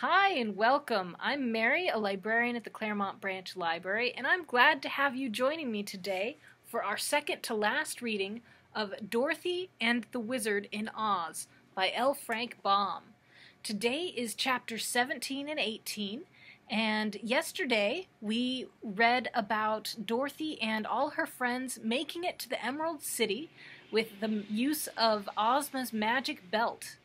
Hi and welcome. I'm Mary, a librarian at the Clairemont Branch Library, and I'm glad to have you joining me today for our second to last reading of Dorothy and the Wizard in Oz by L. Frank Baum. Today is chapter 17 and 18, and yesterday we read about Dorothy and all her friends making it to the Emerald City with the use of Ozma's magic belt.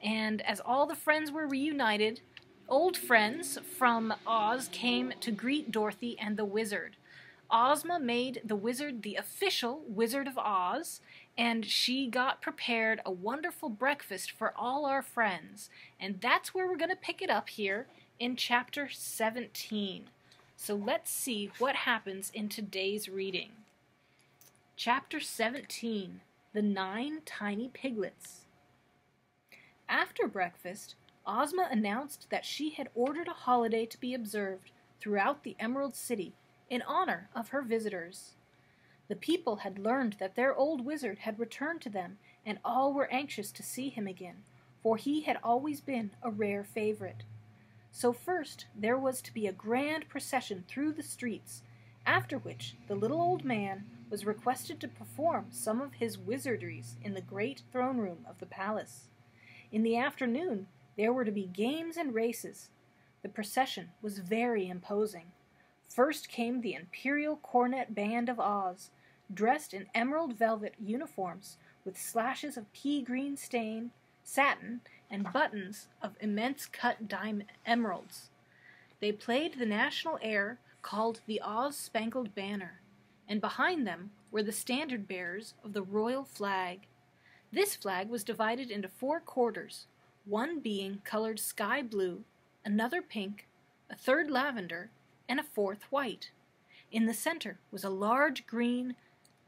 And as all the friends were reunited, Old friends from Oz came to greet Dorothy and the wizard. Ozma made the wizard the official Wizard of Oz, and she got prepared a wonderful breakfast for all our friends. And that's where we're going to pick it up here in chapter 17. So let's see what happens in today's reading. Chapter 17 The Nine Tiny Piglets. After breakfast, Ozma announced that she had ordered a holiday to be observed throughout the Emerald City in honor of her visitors. The people had learned that their old wizard had returned to them, and all were anxious to see him again, for he had always been a rare favorite. So first there was to be a grand procession through the streets, after which the little old man was requested to perform some of his wizardries in the great throne room of the palace. In the afternoon there were to be games and races. The procession was very imposing. First came the Imperial Cornet Band of Oz, dressed in emerald velvet uniforms with slashes of pea green stain, satin, and buttons of immense cut diamond emeralds. They played the national air called the Oz Spangled Banner, and behind them were the standard bearers of the royal flag. This flag was divided into four quarters, one being colored sky blue, another pink, a third lavender, and a fourth white. In the center was a large green,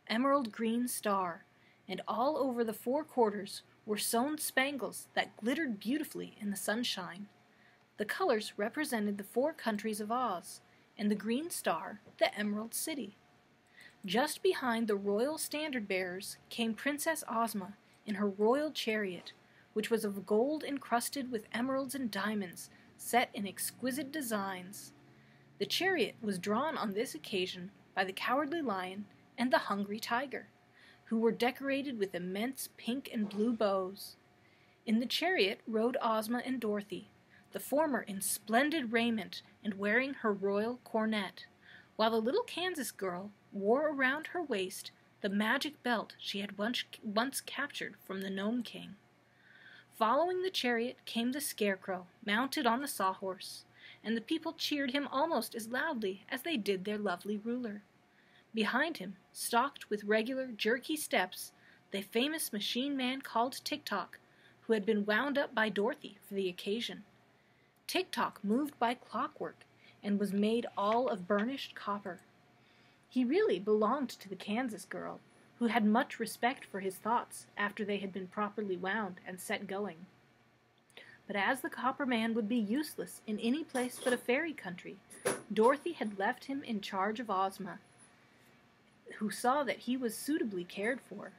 emerald green star, and all over the four quarters were sewn spangles that glittered beautifully in the sunshine. The colors represented the four countries of Oz, and the green star, the Emerald City. Just behind the royal standard bearers came Princess Ozma in her royal chariot, which was of gold encrusted with emeralds and diamonds, set in exquisite designs. The chariot was drawn on this occasion by the Cowardly Lion and the Hungry Tiger, who were decorated with immense pink and blue bows. In the chariot rode Ozma and Dorothy, the former in splendid raiment and wearing her royal coronet, while the little Kansas girl wore around her waist the magic belt she had once, once captured from the Gnome King. Following the chariot came the Scarecrow, mounted on the Sawhorse, and the people cheered him almost as loudly as they did their lovely ruler. Behind him, stalked with regular, jerky steps, the famous machine man called Tik-Tok, who had been wound up by Dorothy for the occasion. Tik-Tok moved by clockwork and was made all of burnished copper. He really belonged to the Kansas girl, who had much respect for his thoughts after they had been properly wound and set going. But as the copper man would be useless in any place but a fairy country, Dorothy had left him in charge of Ozma, who saw that he was suitably cared for.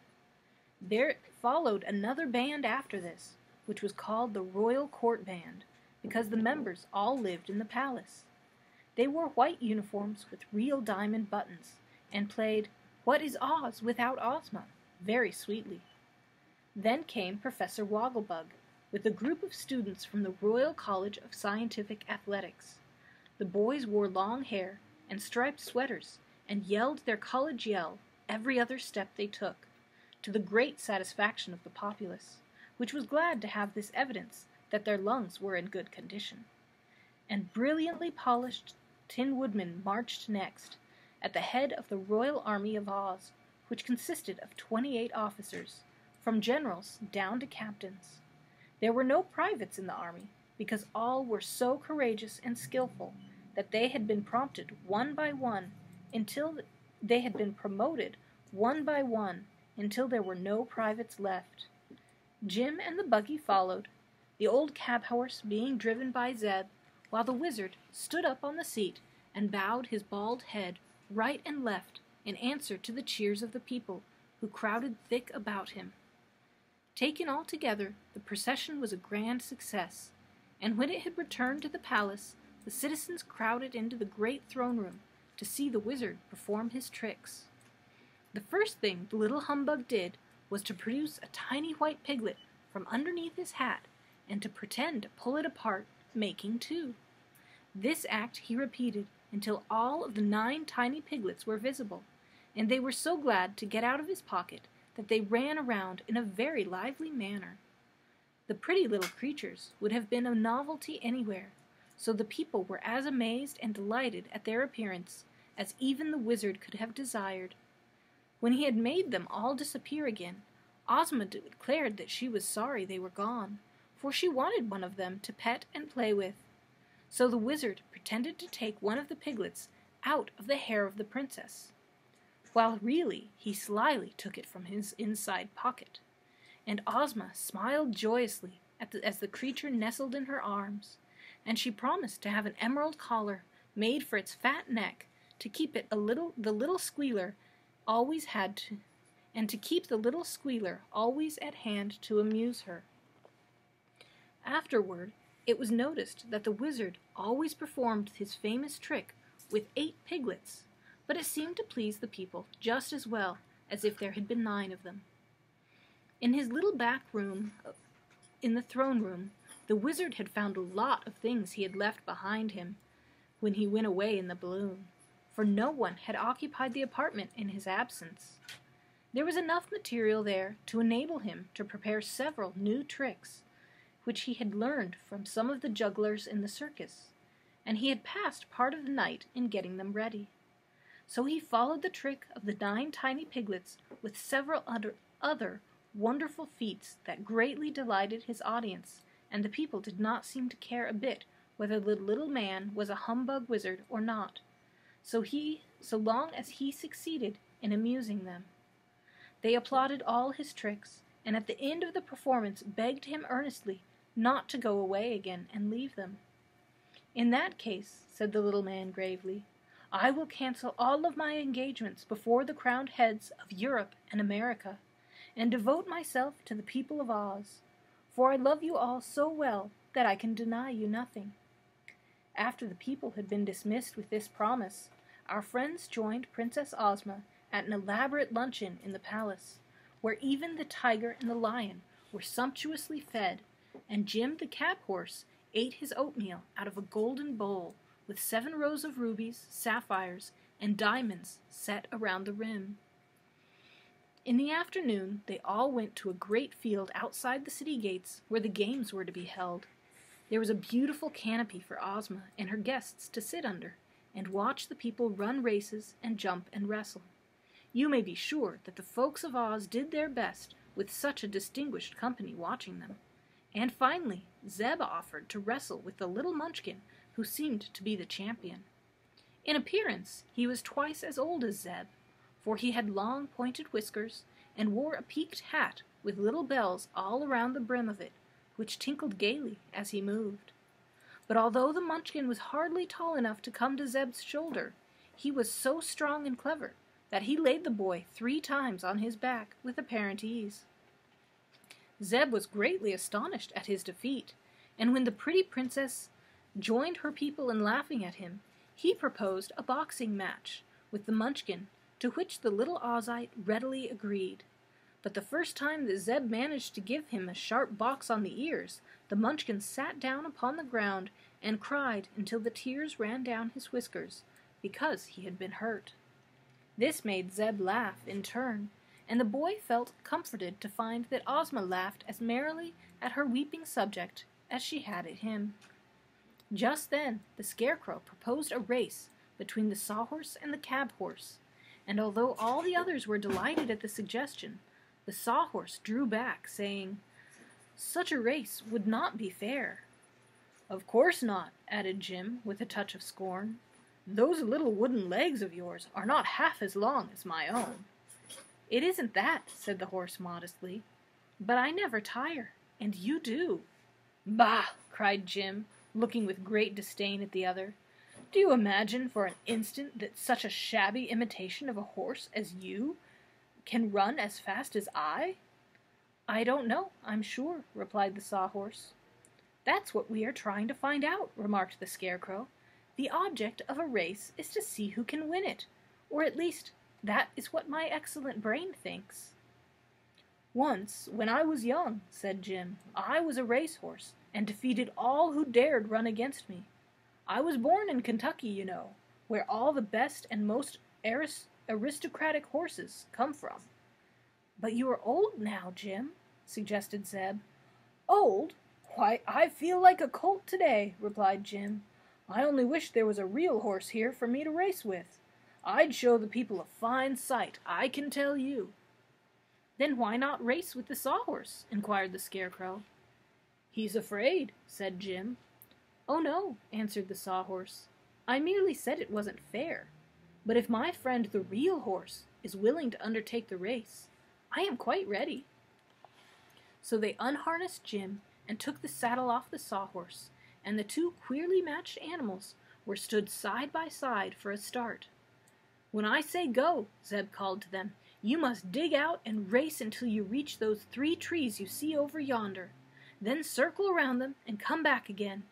There followed another band after this, which was called the Royal Court Band, because the members all lived in the palace. They wore white uniforms with real diamond buttons, and played what is Oz without Ozma? very sweetly. Then came Professor Wogglebug, with a group of students from the Royal College of Scientific Athletics. The boys wore long hair and striped sweaters and yelled their college yell every other step they took, to the great satisfaction of the populace, which was glad to have this evidence that their lungs were in good condition. And brilliantly polished Tin Woodman marched next, at the head of the Royal Army of Oz, which consisted of 28 officers, from generals down to captains. There were no privates in the army, because all were so courageous and skilful that they had been prompted one by one until they had been promoted one by one until there were no privates left. Jim and the buggy followed, the old cab horse being driven by Zeb, while the wizard stood up on the seat and bowed his bald head right and left in answer to the cheers of the people who crowded thick about him. Taken altogether, the procession was a grand success, and when it had returned to the palace, the citizens crowded into the great throne room to see the wizard perform his tricks. The first thing the little humbug did was to produce a tiny white piglet from underneath his hat and to pretend to pull it apart, making two. This act he repeated until all of the nine tiny piglets were visible, and they were so glad to get out of his pocket that they ran around in a very lively manner. The pretty little creatures would have been a novelty anywhere, so the people were as amazed and delighted at their appearance as even the wizard could have desired. When he had made them all disappear again, Ozma declared that she was sorry they were gone, for she wanted one of them to pet and play with. So the wizard pretended to take one of the piglets out of the hair of the princess, while really he slyly took it from his inside pocket. And Ozma smiled joyously the, as the creature nestled in her arms, and she promised to have an emerald collar made for its fat neck to keep it a little the little squealer always had to and to keep the little squealer always at hand to amuse her. Afterward, it was noticed that the wizard always performed his famous trick with eight piglets, but it seemed to please the people just as well as if there had been nine of them. In his little back room, uh, in the throne room, the wizard had found a lot of things he had left behind him when he went away in the balloon, for no one had occupied the apartment in his absence. There was enough material there to enable him to prepare several new tricks, which he had learned from some of the jugglers in the circus, and he had passed part of the night in getting them ready. So he followed the trick of the nine tiny piglets with several other, wonderful feats that greatly delighted his audience, and the people did not seem to care a bit whether the little man was a humbug wizard or not, so he so long as he succeeded in amusing them. They applauded all his tricks, and at the end of the performance begged him earnestly not to go away again and leave them. In that case, said the little man gravely, I will cancel all of my engagements before the crowned heads of Europe and America, and devote myself to the people of Oz, for I love you all so well that I can deny you nothing. After the people had been dismissed with this promise, our friends joined Princess Ozma at an elaborate luncheon in the palace, where even the tiger and the lion were sumptuously fed, and Jim the cab horse ate his oatmeal out of a golden bowl with seven rows of rubies, sapphires, and diamonds set around the rim. In the afternoon, they all went to a great field outside the city gates where the games were to be held. There was a beautiful canopy for Ozma and her guests to sit under and watch the people run races and jump and wrestle. You may be sure that the folks of Oz did their best with such a distinguished company watching them. And finally, Zeb offered to wrestle with the little Munchkin who seemed to be the champion. In appearance, he was twice as old as Zeb, for he had long pointed whiskers and wore a peaked hat with little bells all around the brim of it, which tinkled gaily as he moved. But although the Munchkin was hardly tall enough to come to Zeb's shoulder, he was so strong and clever that he laid the boy three times on his back with apparent ease. Zeb was greatly astonished at his defeat, and when the pretty princess joined her people in laughing at him, he proposed a boxing match with the Munchkin, to which the little Ozite readily agreed. But the first time that Zeb managed to give him a sharp box on the ears, the Munchkin sat down upon the ground and cried until the tears ran down his whiskers, because he had been hurt. This made Zeb laugh in turn, and the boy felt comforted to find that Ozma laughed as merrily at her weeping subject as she had at him. Just then the Scarecrow proposed a race between the Sawhorse and the Cab Horse, and although all the others were delighted at the suggestion, the Sawhorse drew back, saying, Such a race would not be fair. Of course not, added Jim, with a touch of scorn. Those little wooden legs of yours are not half as long as my own. It isn't that, said the horse modestly, but I never tire, and you do. Bah! cried Jim, looking with great disdain at the other. Do you imagine for an instant that such a shabby imitation of a horse as you can run as fast as I? I don't know, I'm sure, replied the sawhorse. That's what we are trying to find out, remarked the Scarecrow. The object of a race is to see who can win it, or at least that is what my excellent brain thinks. Once, when I was young, said Jim, I was a racehorse, and defeated all who dared run against me. I was born in Kentucky, you know, where all the best and most aristocratic horses come from. But you are old now, Jim, suggested Zeb. Old? Why, I feel like a colt today, replied Jim. I only wish there was a real horse here for me to race with. I'd show the people a fine sight, I can tell you. Then why not race with the Sawhorse? inquired the Scarecrow. He's afraid, said Jim. Oh no, answered the Sawhorse. I merely said it wasn't fair. But if my friend the real horse is willing to undertake the race, I am quite ready. So they unharnessed Jim and took the saddle off the Sawhorse, and the two queerly matched animals were stood side by side for a start. When I say go, Zeb called to them, you must dig out and race until you reach those three trees you see over yonder. Then circle around them and come back again.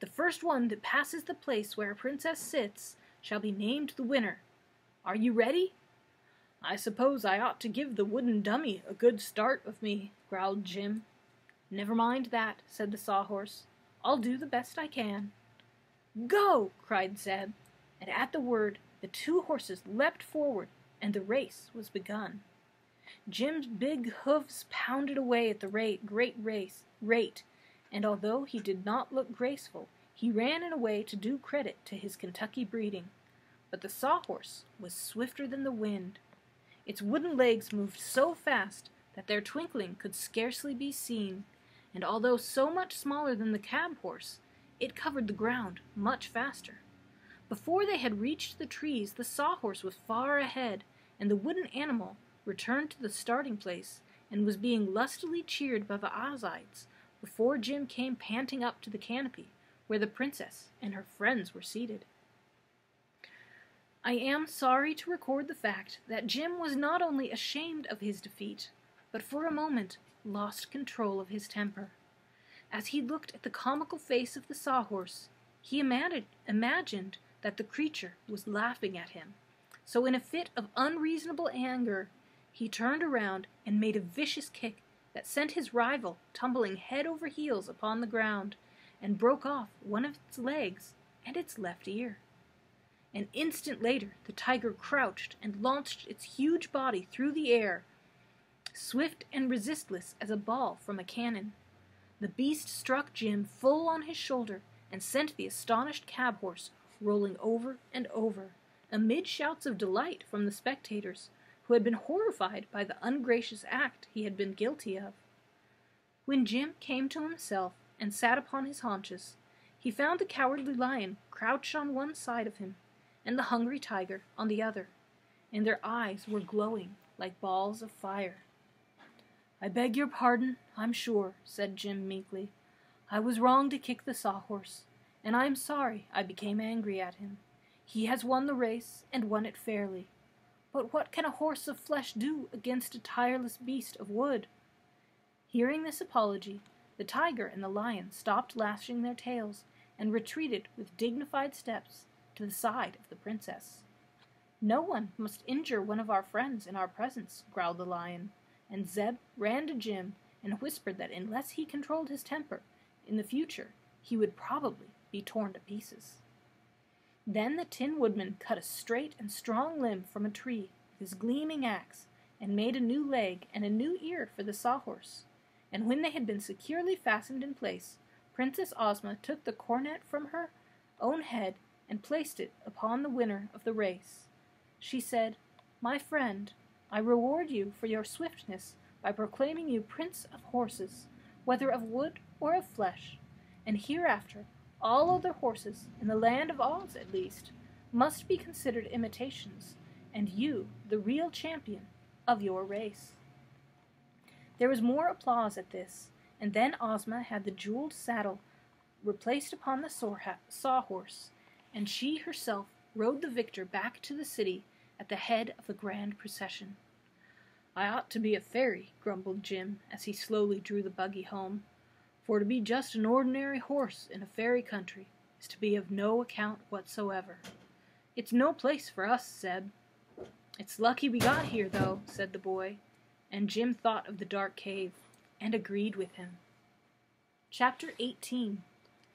The first one that passes the place where a princess sits shall be named the winner. Are you ready? I suppose I ought to give the wooden dummy a good start of me, growled Jim. Never mind that, said the Sawhorse. I'll do the best I can. Go! cried Zeb, and at the word the two horses leapt forward and the race was begun. Jim's big hoofs pounded away at the rate, great race, rate, and although he did not look graceful, he ran in a way to do credit to his Kentucky breeding. But the sawhorse was swifter than the wind. Its wooden legs moved so fast that their twinkling could scarcely be seen, and although so much smaller than the cab horse, it covered the ground much faster. Before they had reached the trees, the sawhorse was far ahead, and the wooden animal returned to the starting place and was being lustily cheered by the Ozites before Jim came panting up to the canopy where the princess and her friends were seated. I am sorry to record the fact that Jim was not only ashamed of his defeat, but for a moment lost control of his temper. As he looked at the comical face of the sawhorse, he imagined that the creature was laughing at him so, in a fit of unreasonable anger, he turned around and made a vicious kick that sent his rival tumbling head over heels upon the ground and broke off one of its legs and its left ear. An instant later, the tiger crouched and launched its huge body through the air, swift and resistless as a ball from a cannon. The beast struck Jim full on his shoulder and sent the astonished cab horse rolling over and over amid shouts of delight from the spectators, who had been horrified by the ungracious act he had been guilty of. When Jim came to himself and sat upon his haunches, he found the cowardly lion crouched on one side of him, and the hungry tiger on the other, and their eyes were glowing like balls of fire. I beg your pardon, I'm sure, said Jim meekly. I was wrong to kick the sawhorse, and I am sorry I became angry at him. He has won the race, and won it fairly. But what can a horse of flesh do against a tireless beast of wood? Hearing this apology, the tiger and the lion stopped lashing their tails and retreated with dignified steps to the side of the princess. No one must injure one of our friends in our presence, growled the lion, and Zeb ran to Jim and whispered that unless he controlled his temper, in the future he would probably be torn to pieces. Then the Tin Woodman cut a straight and strong limb from a tree with his gleaming axe, and made a new leg and a new ear for the Sawhorse. And when they had been securely fastened in place, Princess Ozma took the coronet from her own head and placed it upon the winner of the race. She said, My friend, I reward you for your swiftness by proclaiming you Prince of Horses, whether of wood or of flesh, and hereafter all other horses, in the land of Oz at least, must be considered imitations, and you the real champion of your race. There was more applause at this, and then Ozma had the jeweled saddle replaced upon the sawhorse, and she herself rode the victor back to the city at the head of the grand procession. I ought to be a fairy, grumbled Jim as he slowly drew the buggy home. For to be just an ordinary horse in a fairy country is to be of no account whatsoever. It's no place for us, Zeb. It's lucky we got here, though, said the boy, and Jim thought of the dark cave and agreed with him. Chapter 18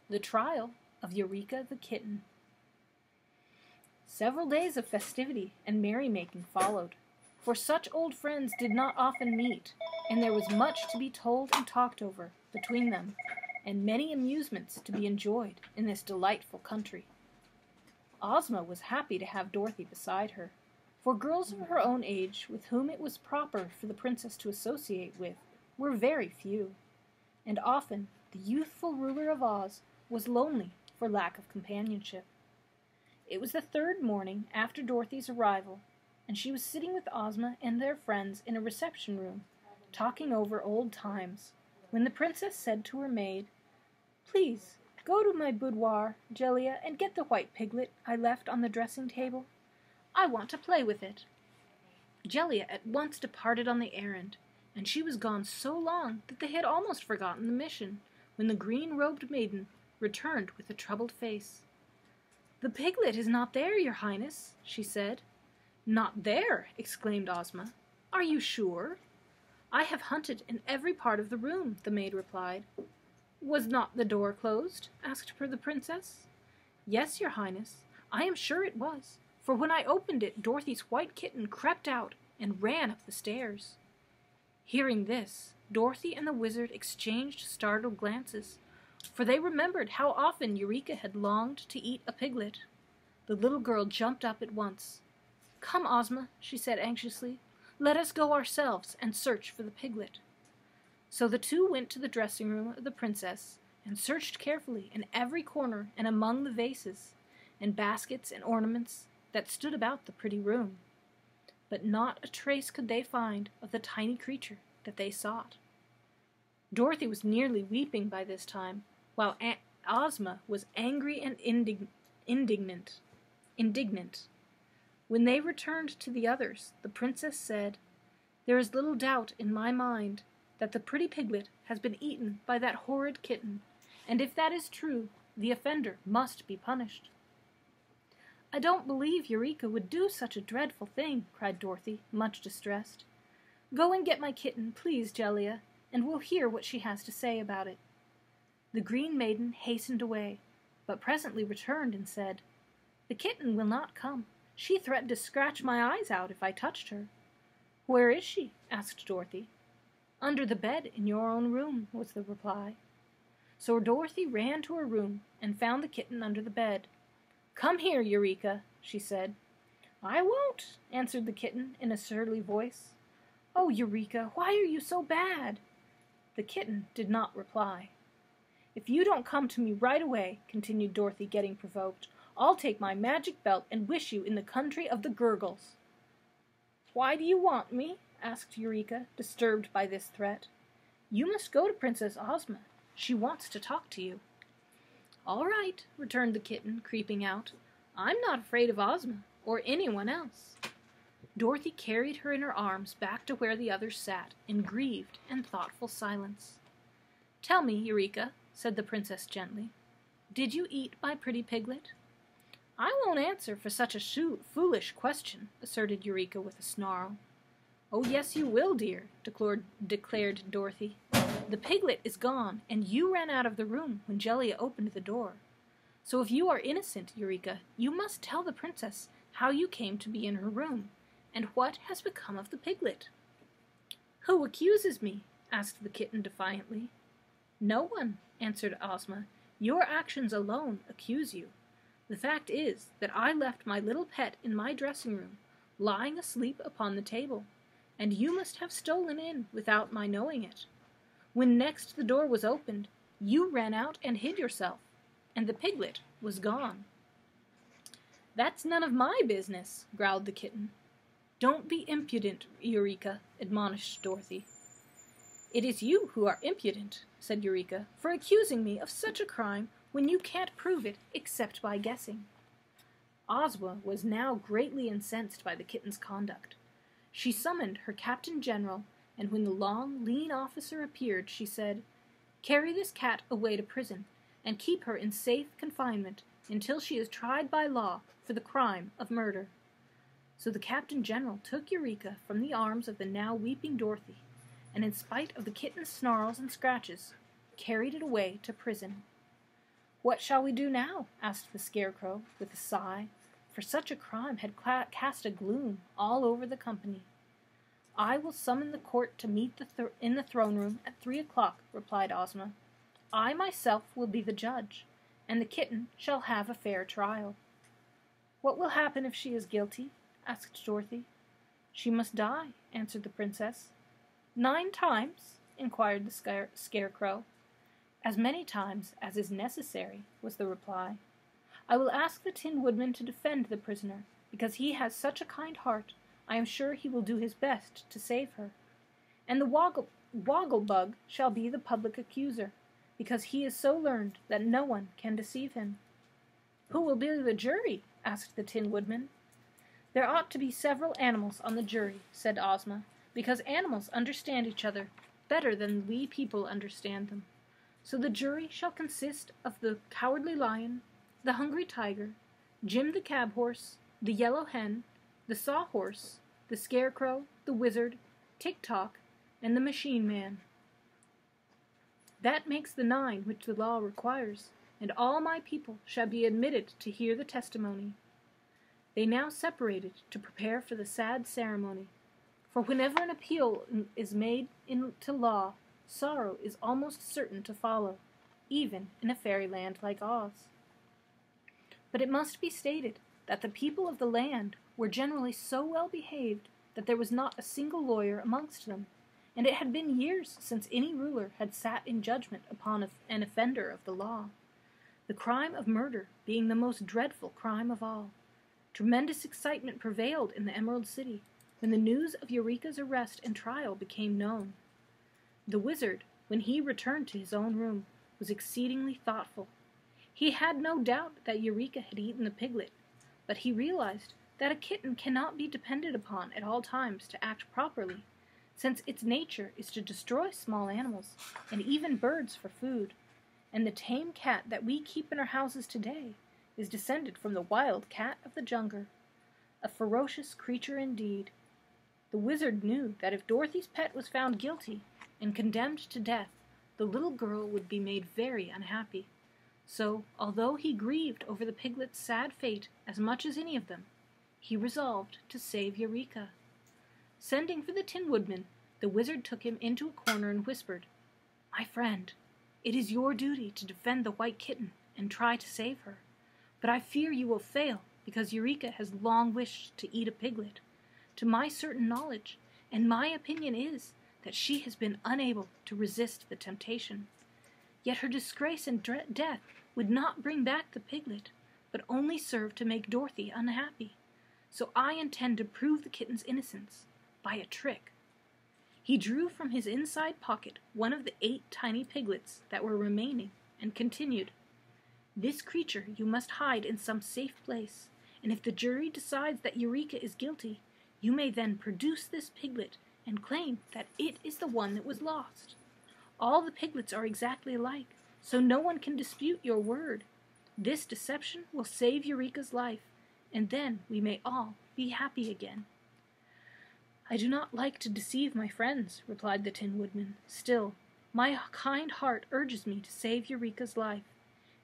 The Trial of Eureka the Kitten. Several days of festivity and merrymaking followed, for such old friends did not often meet, and there was much to be told and talked over between them, and many amusements to be enjoyed in this delightful country. Ozma was happy to have Dorothy beside her, for girls of her own age with whom it was proper for the princess to associate with were very few, and often the youthful ruler of Oz was lonely for lack of companionship. It was the third morning after Dorothy's arrival, and she was sitting with Ozma and their friends in a reception room, talking over old times, when the princess said to her maid, Please, go to my boudoir, Jellia, and get the white piglet I left on the dressing table. I want to play with it. Jellia at once departed on the errand, and she was gone so long that they had almost forgotten the mission, when the green-robed maiden returned with a troubled face. The piglet is not there, your highness, she said. Not there! exclaimed Ozma. Are you sure? I have hunted in every part of the room, the maid replied. Was not the door closed? asked the princess. Yes, your highness, I am sure it was, for when I opened it, Dorothy's white kitten crept out and ran up the stairs. Hearing this, Dorothy and the wizard exchanged startled glances, for they remembered how often Eureka had longed to eat a piglet. The little girl jumped up at once. Come, Ozma, she said anxiously. Let us go ourselves and search for the piglet. So the two went to the dressing room of the princess and searched carefully in every corner and among the vases and baskets and ornaments that stood about the pretty room. But not a trace could they find of the tiny creature that they sought. Dorothy was nearly weeping by this time, while Aunt Ozma was angry and indig- indignant. Indignant. When they returned to the others, the princess said, There is little doubt in my mind that the pretty piglet has been eaten by that horrid kitten, and if that is true, the offender must be punished. I don't believe Eureka would do such a dreadful thing, cried Dorothy, much distressed. Go and get my kitten, please, Jellia, and we'll hear what she has to say about it. The Green Maiden hastened away, but presently returned and said, The kitten will not come. She threatened to scratch my eyes out if I touched her. Where is she? asked Dorothy. Under the bed in your own room, was the reply. So Dorothy ran to her room and found the kitten under the bed. Come here, Eureka, she said. I won't, answered the kitten in a surly voice. Oh, Eureka, why are you so bad? The kitten did not reply. If you don't come to me right away, continued Dorothy, getting provoked, I'll take my magic belt and wish you in the country of the Gurgles. Why do you want me? asked Eureka, disturbed by this threat. You must go to Princess Ozma. She wants to talk to you. All right, returned the kitten, creeping out. I'm not afraid of Ozma, or anyone else. Dorothy carried her in her arms back to where the others sat, in grieved and thoughtful silence. Tell me, Eureka, said the princess gently, did you eat my pretty piglet? I won't answer for such a shoo- foolish question, asserted Eureka with a snarl. Oh, yes, you will, dear, declared, declared Dorothy. The piglet is gone, and you ran out of the room when Jellia opened the door. So if you are innocent, Eureka, you must tell the princess how you came to be in her room, and what has become of the piglet. Who accuses me? asked the kitten defiantly. No one, answered Ozma. Your actions alone accuse you. The fact is that I left my little pet in my dressing room, lying asleep upon the table, and you must have stolen in without my knowing it. When next the door was opened, you ran out and hid yourself, and the piglet was gone. That's none of my business, growled the kitten. Don't be impudent, Eureka, admonished Dorothy. It is you who are impudent, said Eureka, for accusing me of such a crime when you can't prove it except by guessing. Ozma was now greatly incensed by the kitten's conduct. She summoned her captain general, and when the long, lean officer appeared, she said, Carry this cat away to prison, and keep her in safe confinement until she is tried by law for the crime of murder. So the Captain General took Eureka from the arms of the now weeping Dorothy, and in spite of the kitten's snarls and scratches, carried it away to prison. What shall we do now? asked the Scarecrow, with a sigh, for such a crime had cast a gloom all over the company. I will summon the court to meet the th- in the throne room at three o'clock, replied Ozma. I myself will be the judge, and the kitten shall have a fair trial. What will happen if she is guilty? asked Dorothy. She must die, answered the princess. Nine times? inquired the scare- scarecrow. As many times as is necessary, was the reply. I will ask the Tin Woodman to defend the prisoner, because he has such a kind heart I am sure he will do his best to save her. And the Woggle, bug shall be the public accuser, because he is so learned that no one can deceive him. Who will be the jury? asked the Tin Woodman. There ought to be several animals on the jury, said Ozma, because animals understand each other better than we people understand them. So the jury shall consist of the Cowardly Lion, the Hungry Tiger, Jim the Cab Horse, the Yellow Hen, the Sawhorse, the Scarecrow, the Wizard, Tik Tok, and the Machine Man. That makes the nine which the law requires, and all my people shall be admitted to hear the testimony. They now separated to prepare for the sad ceremony, for whenever an appeal is made into law, sorrow is almost certain to follow, even in a fairyland like Oz. But it must be stated that the people of the land were generally so well behaved that there was not a single lawyer amongst them, and it had been years since any ruler had sat in judgment upon an offender of the law, the crime of murder being the most dreadful crime of all. Tremendous excitement prevailed in the Emerald City when the news of Eureka's arrest and trial became known. The wizard, when he returned to his own room, was exceedingly thoughtful. He had no doubt that Eureka had eaten the piglet, but he realized that a kitten cannot be depended upon at all times to act properly, since its nature is to destroy small animals and even birds for food, and the tame cat that we keep in our houses today is descended from the wild cat of the jungle. A ferocious creature indeed. The wizard knew that if Dorothy's pet was found guilty and condemned to death, the little girl would be made very unhappy. So, although he grieved over the piglet's sad fate as much as any of them, he resolved to save Eureka. Sending for the Tin Woodman, the wizard took him into a corner and whispered, My friend, it is your duty to defend the white kitten and try to save her. But I fear you will fail because Eureka has long wished to eat a piglet. To my certain knowledge, and my opinion is that she has been unable to resist the temptation. Yet her disgrace and death would not bring back the piglet, but only serve to make Dorothy unhappy so I intend to prove the kitten's innocence by a trick. He drew from his inside pocket one of the eight tiny piglets that were remaining and continued, This creature you must hide in some safe place, and if the jury decides that Eureka is guilty, you may then produce this piglet and claim that it is the one that was lost. All the piglets are exactly alike, so no one can dispute your word. This deception will save Eureka's life and then we may all be happy again. I do not like to deceive my friends, replied the Tin Woodman. Still, my kind heart urges me to save Eureka's life,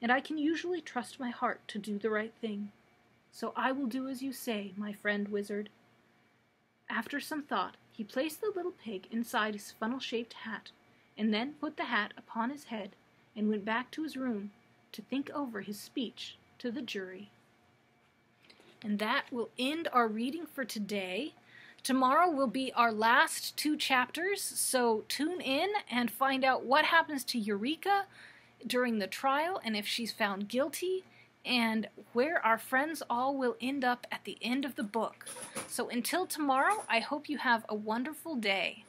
and I can usually trust my heart to do the right thing. So I will do as you say, my friend wizard. After some thought, he placed the little pig inside his funnel shaped hat, and then put the hat upon his head and went back to his room to think over his speech to the jury. And that will end our reading for today. Tomorrow will be our last two chapters, so tune in and find out what happens to Eureka during the trial and if she's found guilty and where our friends all will end up at the end of the book. So until tomorrow, I hope you have a wonderful day.